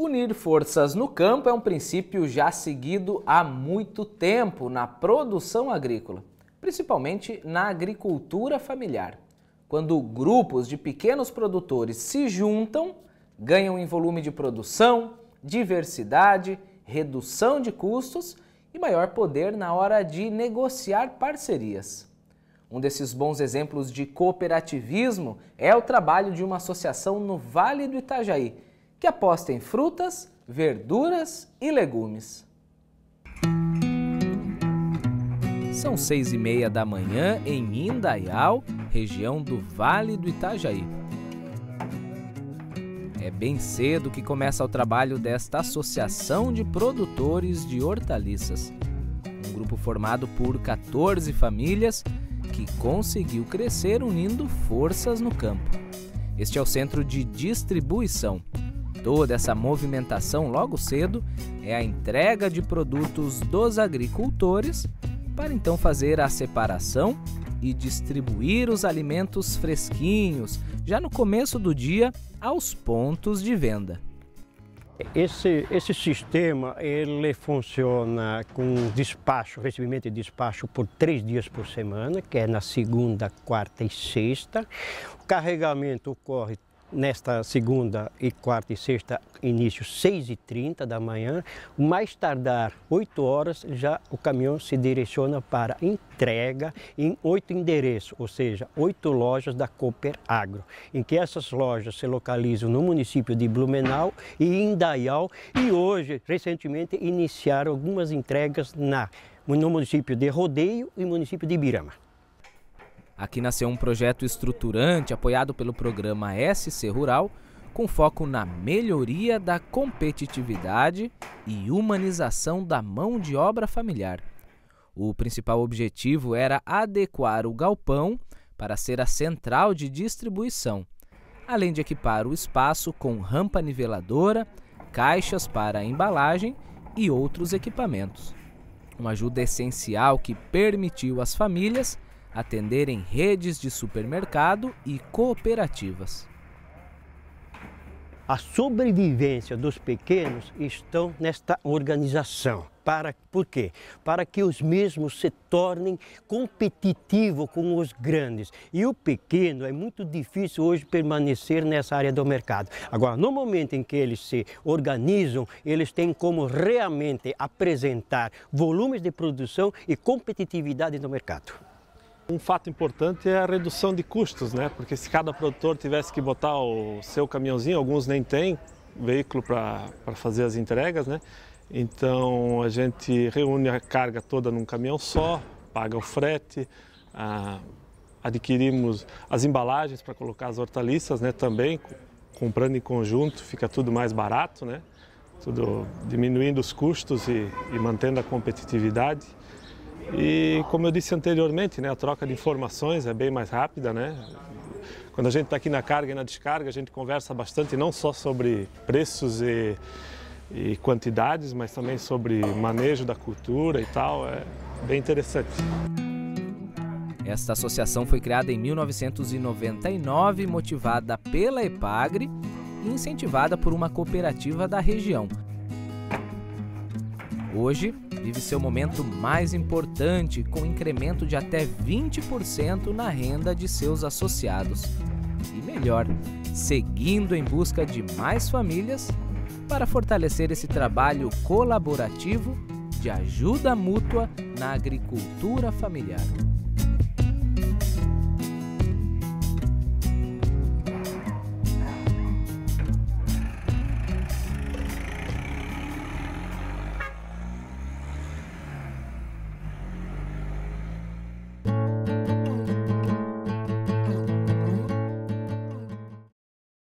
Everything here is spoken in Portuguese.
Unir forças no campo é um princípio já seguido há muito tempo na produção agrícola, principalmente na agricultura familiar. Quando grupos de pequenos produtores se juntam, ganham em volume de produção, diversidade, redução de custos e maior poder na hora de negociar parcerias. Um desses bons exemplos de cooperativismo é o trabalho de uma associação no Vale do Itajaí, que aposta em frutas, verduras e legumes. São seis e meia da manhã em Indaial, região do Vale do Itajaí. É bem cedo que começa o trabalho desta Associação de Produtores de Hortaliças. Um grupo formado por 14 famílias que conseguiu crescer unindo forças no campo. Este é o centro de distribuição, Toda essa movimentação logo cedo é a entrega de produtos dos agricultores para então fazer a separação e distribuir os alimentos fresquinhos já no começo do dia aos pontos de venda. Esse, esse sistema ele funciona com despacho, recebimento e despacho por três dias por semana, que é na segunda, quarta e sexta. O carregamento ocorre nesta segunda e quarta e sexta, início 6 e 30 da manhã, mais tardar 8 horas, já o caminhão se direciona para entrega em oito endereços, ou seja, oito lojas da Cooper Agro, em que essas lojas se localizam no município de Blumenau e Indaial e hoje, recentemente, iniciaram algumas entregas na, no município de Rodeio e município de Ibirama. Aqui nasceu um projeto estruturante apoiado pelo programa SC Rural, com foco na melhoria da competitividade e humanização da mão de obra familiar. O principal objetivo era adequar o galpão para ser a central de distribuição, além de equipar o espaço com rampa niveladora, caixas para embalagem e outros equipamentos. Uma ajuda essencial que permitiu às famílias atenderem redes de supermercado e cooperativas. A sobrevivência dos pequenos estão nesta organização. Para, por quê? Para que os mesmos se tornem competitivos com os grandes. E o pequeno é muito difícil hoje permanecer nessa área do mercado. Agora, no momento em que eles se organizam, eles têm como realmente apresentar volumes de produção e competitividade no mercado. Um fato importante é a redução de custos, né? Porque se cada produtor tivesse que botar o seu caminhãozinho, alguns nem têm veículo para fazer as entregas, né? Então a gente reúne a carga toda num caminhão só, paga o frete, adquirimos as embalagens para colocar as hortaliças, né? Também comprando em conjunto fica tudo mais barato, né? Tudo diminuindo os custos e, e mantendo a competitividade. E como eu disse anteriormente, né, a troca de informações é bem mais rápida, né? Quando a gente está aqui na carga e na descarga, a gente conversa bastante não só sobre preços e, e quantidades, mas também sobre manejo da cultura e tal. É bem interessante. Esta associação foi criada em 1999, motivada pela EPAGRE e incentivada por uma cooperativa da região. Hoje, vive seu momento mais importante, com incremento de até 20% na renda de seus associados. E melhor, seguindo em busca de mais famílias para fortalecer esse trabalho colaborativo de ajuda mútua na agricultura familiar.